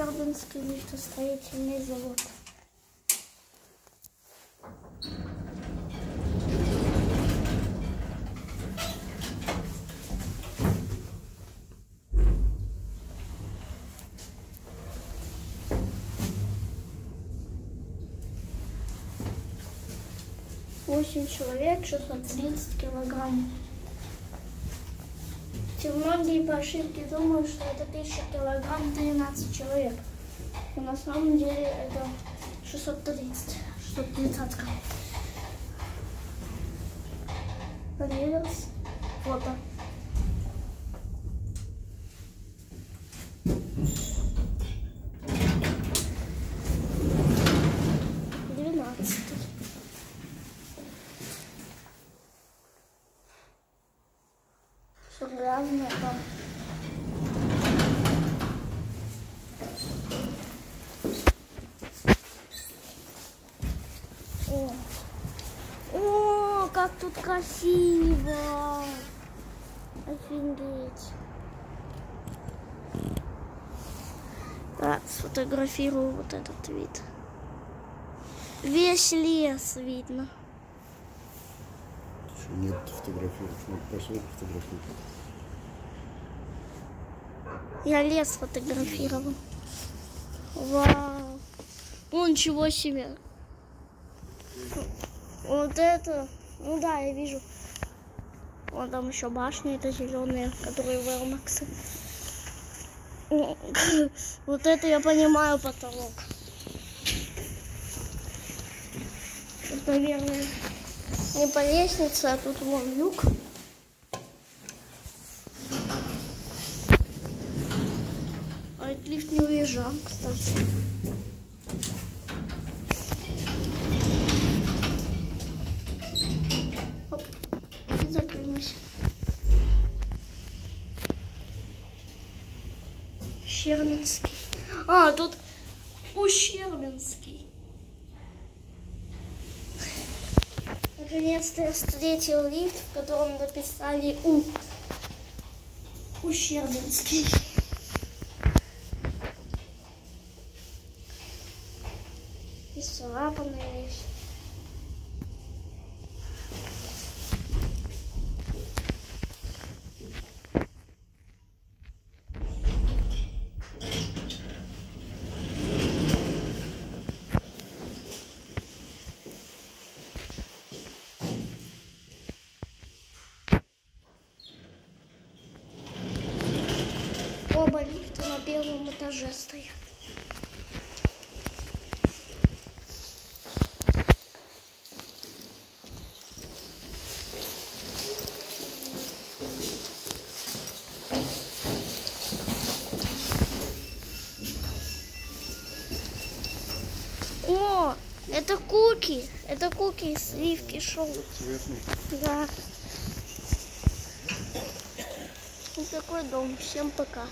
Щербинский лифтостроительный завод. Восемь человек, 630 килограмм. Те многие по ошибке думают, что это 1000 килограмм 13 человек. Но на самом деле это 630, 630 грамм. Проверилось. Фото. Там. О. О, как тут красиво! Офигеть! Да, сфотографирую вот этот вид. Весь лес видно. Нет фотографировать, пошел фотографировать. Я лес фотографировал. Вау. О, ничего себе. Вот это. Ну да, я вижу. Вон там еще башни, это зеленые, которые Велмаксы. Вот это я понимаю потолок. Тут, наверное, не по лестнице, а тут вон люк. Не уезжал, кстати. Оп, закрылась. Щербинский. А, тут Ущербинский. Наконец-то я встретил лифт, в котором написали У. Ущербинский. Вещь. Оба лифта на первом этаже стоят. О, это куки. Это куки сливки шоу. Цветный. Да. Вот такой дом. Всем пока.